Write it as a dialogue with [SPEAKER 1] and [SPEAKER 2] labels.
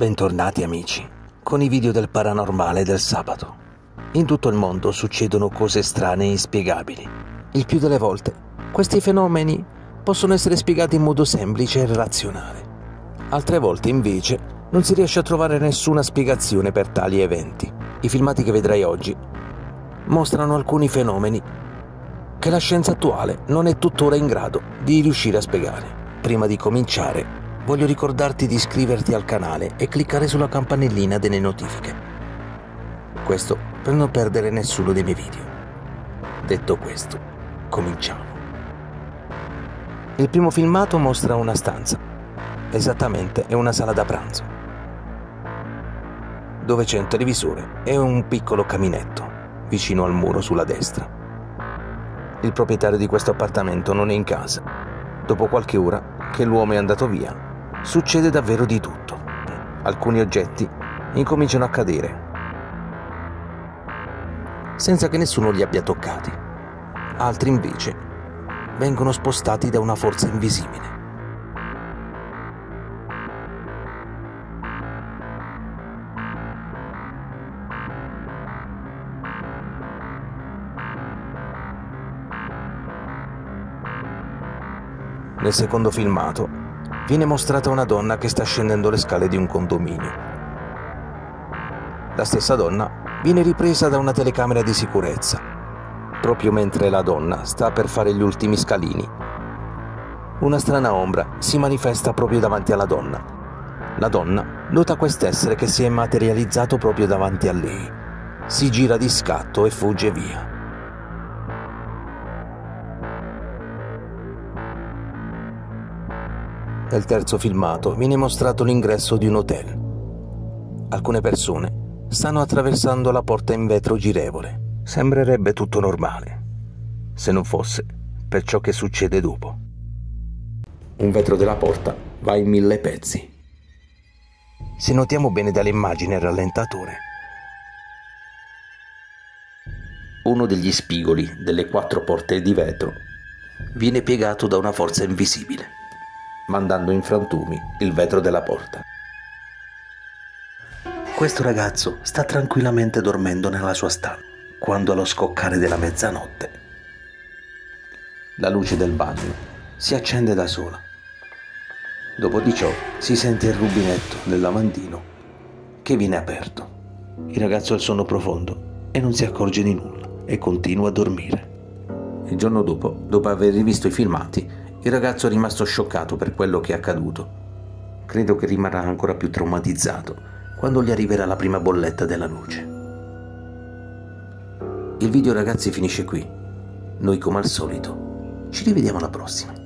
[SPEAKER 1] Bentornati amici, con i video del paranormale del sabato. In tutto il mondo succedono cose strane e inspiegabili. Il più delle volte, questi fenomeni possono essere spiegati in modo semplice e razionale. Altre volte, invece, non si riesce a trovare nessuna spiegazione per tali eventi. I filmati che vedrai oggi mostrano alcuni fenomeni che la scienza attuale non è tuttora in grado di riuscire a spiegare. Prima di cominciare, voglio ricordarti di iscriverti al canale e cliccare sulla campanellina delle notifiche. Questo per non perdere nessuno dei miei video. Detto questo, cominciamo. Il primo filmato mostra una stanza, esattamente è una sala da pranzo, dove c'è un televisore e un piccolo caminetto vicino al muro sulla destra. Il proprietario di questo appartamento non è in casa. Dopo qualche ora che l'uomo è andato via, succede davvero di tutto. Alcuni oggetti incominciano a cadere senza che nessuno li abbia toccati. Altri invece vengono spostati da una forza invisibile. Nel secondo filmato viene mostrata una donna che sta scendendo le scale di un condominio. La stessa donna viene ripresa da una telecamera di sicurezza, proprio mentre la donna sta per fare gli ultimi scalini. Una strana ombra si manifesta proprio davanti alla donna. La donna nota quest'essere che si è materializzato proprio davanti a lei. Si gira di scatto e fugge via. Nel terzo filmato viene mostrato l'ingresso di un hotel. Alcune persone stanno attraversando la porta in vetro girevole. Sembrerebbe tutto normale, se non fosse per ciò che succede dopo. Un vetro della porta va in mille pezzi. Se notiamo bene dall'immagine il rallentatore, uno degli spigoli delle quattro porte di vetro viene piegato da una forza invisibile mandando in frantumi il vetro della porta. Questo ragazzo sta tranquillamente dormendo nella sua stanza quando allo scoccare della mezzanotte la luce del bagno si accende da sola. Dopo di ciò si sente il rubinetto del lavandino che viene aperto. Il ragazzo ha il sonno profondo e non si accorge di nulla e continua a dormire. Il giorno dopo, dopo aver rivisto i filmati, il ragazzo è rimasto scioccato per quello che è accaduto. Credo che rimarrà ancora più traumatizzato quando gli arriverà la prima bolletta della luce. Il video ragazzi finisce qui. Noi come al solito ci rivediamo alla prossima.